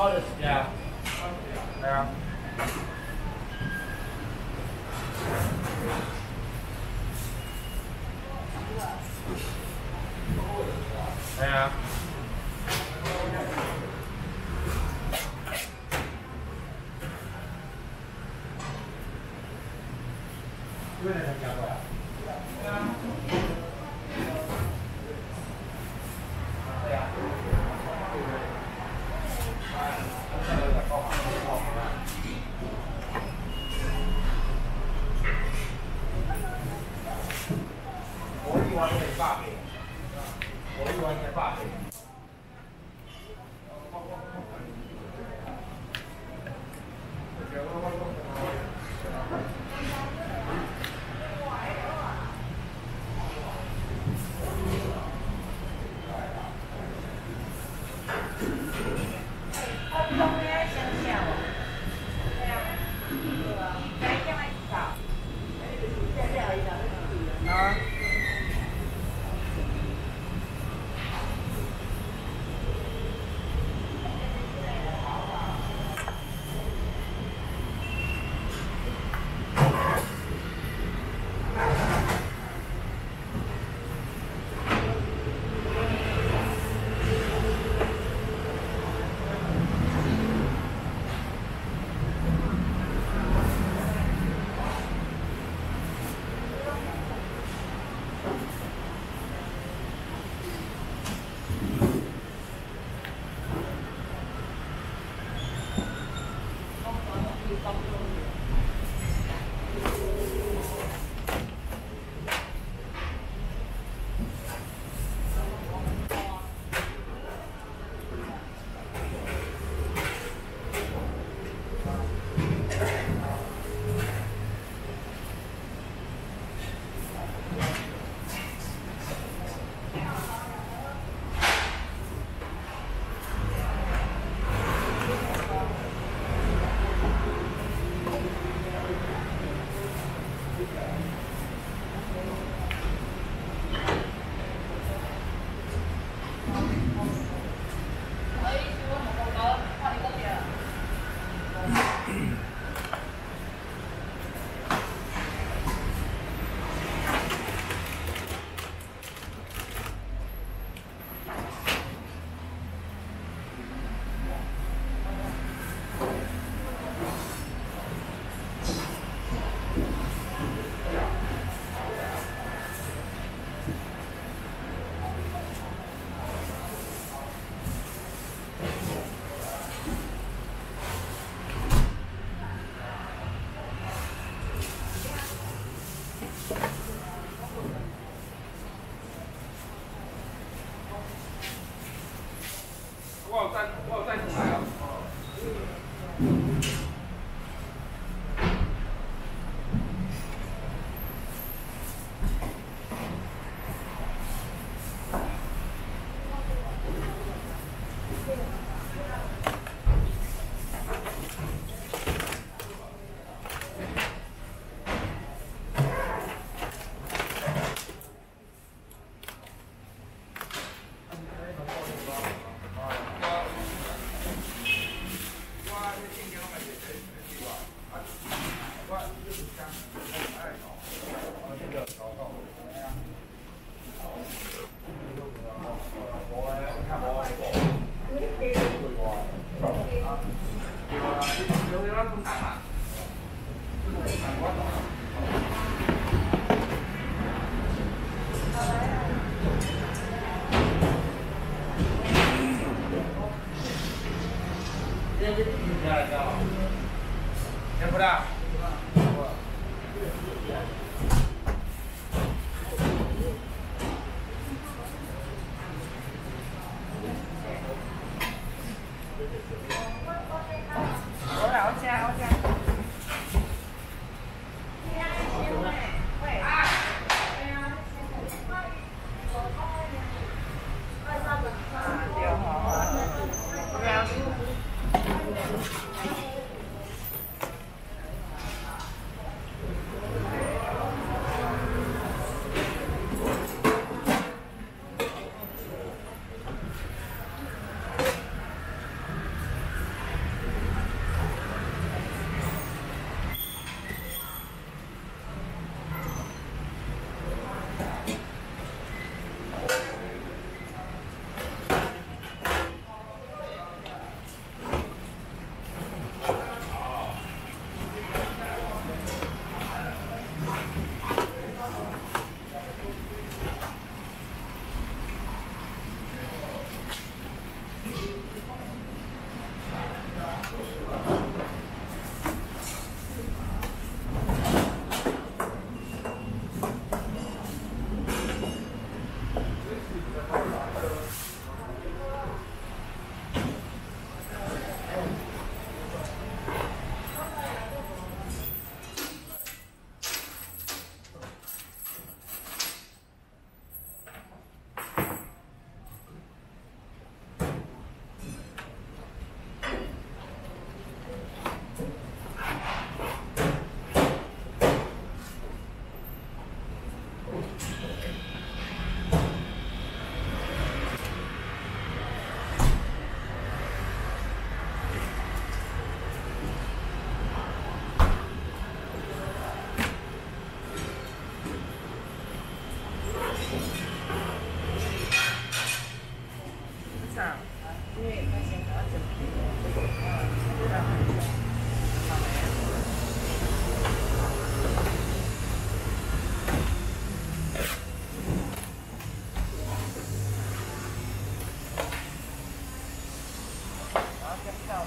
Got it. Yeah. Yeah. Yeah. Good. 八倍我们一般是八倍有点儿不满了，就是韩国。Ketika.